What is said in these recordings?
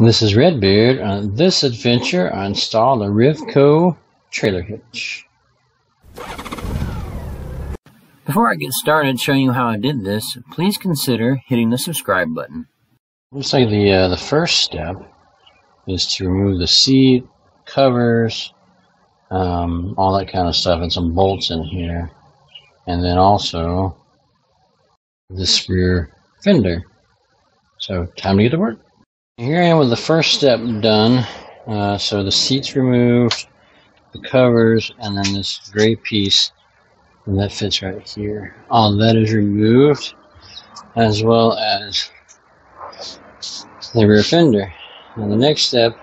This is Redbeard. On this adventure, I installed a Rivco trailer hitch. Before I get started showing you how I did this, please consider hitting the subscribe button. Looks like the uh, the first step is to remove the seat, covers, um, all that kind of stuff, and some bolts in here, and then also this rear fender. So time to get to work. Here I am with the first step done. Uh, so the seats removed, the covers, and then this gray piece, that fits right here. All that is removed, as well as the rear fender. And the next step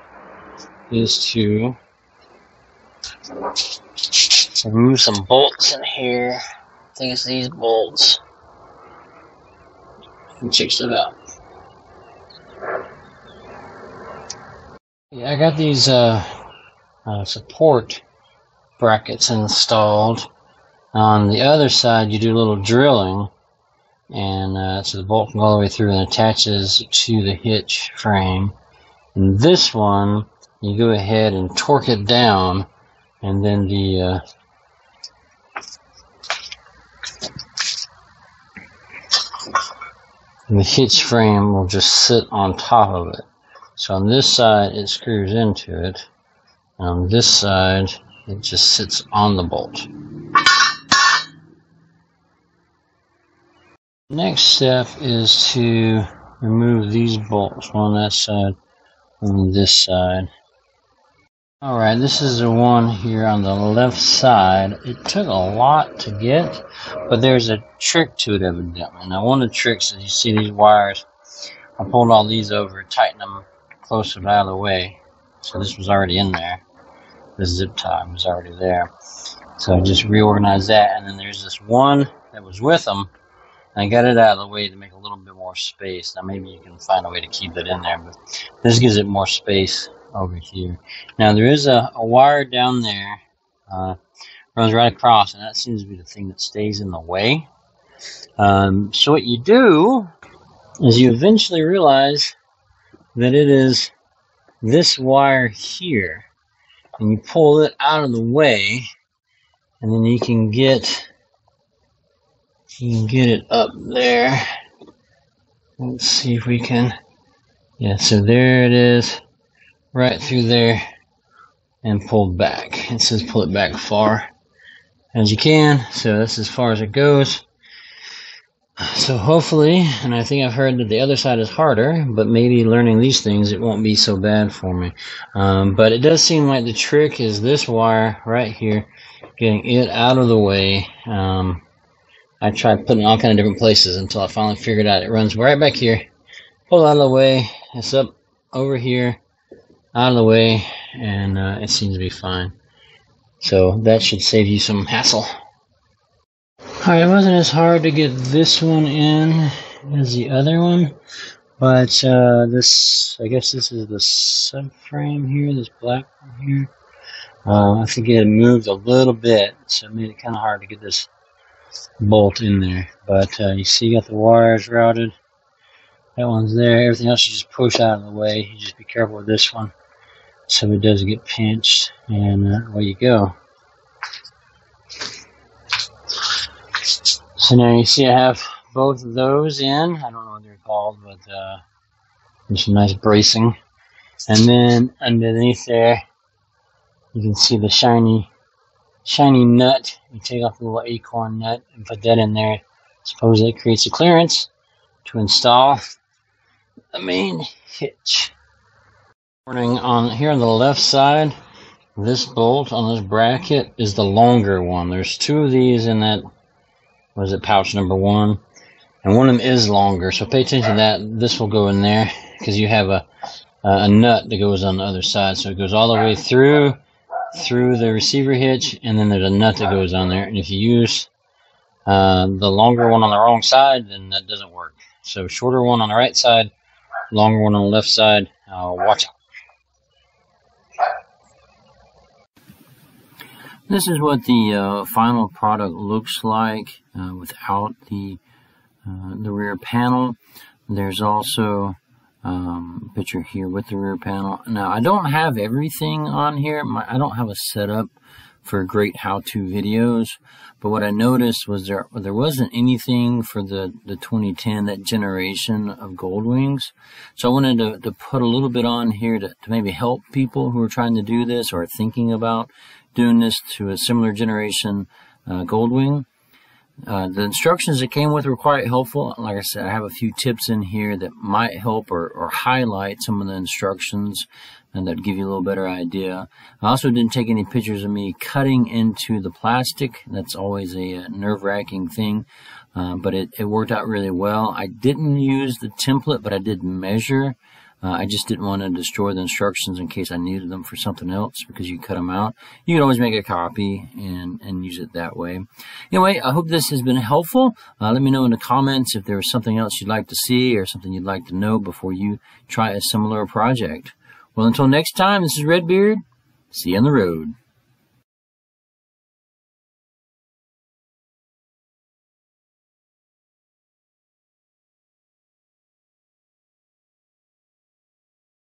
is to remove some bolts in here. I think it's these bolts. And check stuff out. Yeah, I got these uh, uh, support brackets installed. On the other side, you do a little drilling, and uh, so the bolt can go all the way through and attaches to the hitch frame. And this one, you go ahead and torque it down, and then the uh, the hitch frame will just sit on top of it. So on this side, it screws into it. And on this side, it just sits on the bolt. Next step is to remove these bolts, one on that side, on this side. Alright, this is the one here on the left side. It took a lot to get, but there's a trick to it evidently. Now one of the tricks is you see these wires, I pulled all these over, tightened them closer out of the way. So this was already in there. The zip tie was already there. So I just reorganized that, and then there's this one that was with them. I got it out of the way to make a little bit more space. Now maybe you can find a way to keep it in there, but this gives it more space over here. Now there is a, a wire down there, uh, runs right across, and that seems to be the thing that stays in the way. Um, so what you do is you eventually realize that it is this wire here. And you pull it out of the way and then you can get you can get it up there. Let's see if we can yeah so there it is right through there and pulled back. It says pull it back far as you can so that's as far as it goes so hopefully, and I think I've heard that the other side is harder, but maybe learning these things, it won't be so bad for me. Um, but it does seem like the trick is this wire right here, getting it out of the way. Um, I tried putting it all kind of different places until I finally figured out it runs right back here. Pull out of the way. It's up over here, out of the way, and uh, it seems to be fine. So that should save you some hassle. Alright, it wasn't as hard to get this one in as the other one, but uh, this, I guess this is the subframe here, this black one here. Uh, I think it moved a little bit, so it made it kind of hard to get this bolt in there. But uh, you see, you got the wires routed. That one's there. Everything else you just push out of the way. You just be careful with this one so it doesn't get pinched, and uh, away you go. So now you see I have both of those in. I don't know what they're called, but uh, there's some nice bracing. And then underneath there, you can see the shiny, shiny nut. You take off the little acorn nut and put that in there. Suppose that creates a clearance to install the main hitch. On here on the left side, this bolt on this bracket is the longer one. There's two of these in that was it pouch number one? And one of them is longer so pay attention to that. This will go in there because you have a a nut that goes on the other side. So it goes all the way through through the receiver hitch and then there's a nut that goes on there. And if you use uh, the longer one on the wrong side then that doesn't work. So shorter one on the right side longer one on the left side. Uh, watch out This is what the uh, final product looks like uh, without the uh, the rear panel. There's also um, picture here with the rear panel. Now, I don't have everything on here. My, I don't have a setup for great how-to videos, but what I noticed was there there wasn't anything for the, the 2010, that generation of Goldwings. So I wanted to, to put a little bit on here to, to maybe help people who are trying to do this or thinking about doing this to a similar generation uh, Goldwing. Uh, the instructions that came with were quite helpful. Like I said, I have a few tips in here that might help or, or highlight some of the instructions and that give you a little better idea. I also didn't take any pictures of me cutting into the plastic. That's always a, uh, nerve-wracking thing, uh, but it, it worked out really well. I didn't use the template, but I did measure uh, I just didn't want to destroy the instructions in case I needed them for something else because you cut them out. You can always make a copy and, and use it that way. Anyway, I hope this has been helpful. Uh, let me know in the comments if there was something else you'd like to see or something you'd like to know before you try a similar project. Well, until next time, this is Redbeard. See you on the road.